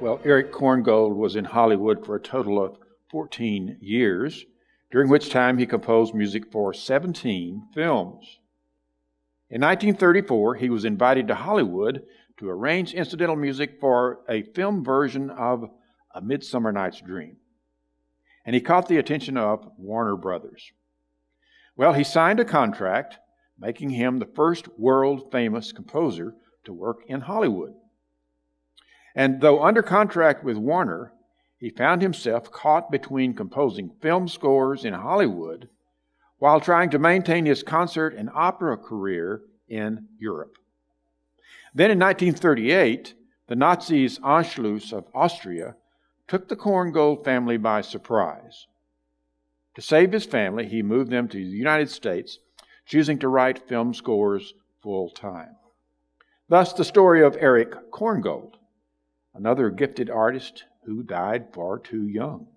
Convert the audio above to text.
Well, Erich Korngold was in Hollywood for a total of 14 years, during which time he composed music for 17 films. In 1934, he was invited to Hollywood to arrange incidental music for a film version of A Midsummer Night's Dream. And he caught the attention of Warner Brothers. Well, he signed a contract making him the first world famous composer to work in Hollywood. And though under contract with Warner, he found himself caught between composing film scores in Hollywood while trying to maintain his concert and opera career in Europe. Then in 1938, the Nazis' Anschluss of Austria took the Korngold family by surprise. To save his family, he moved them to the United States, choosing to write film scores full time. Thus, the story of Erich Korngold another gifted artist who died far too young.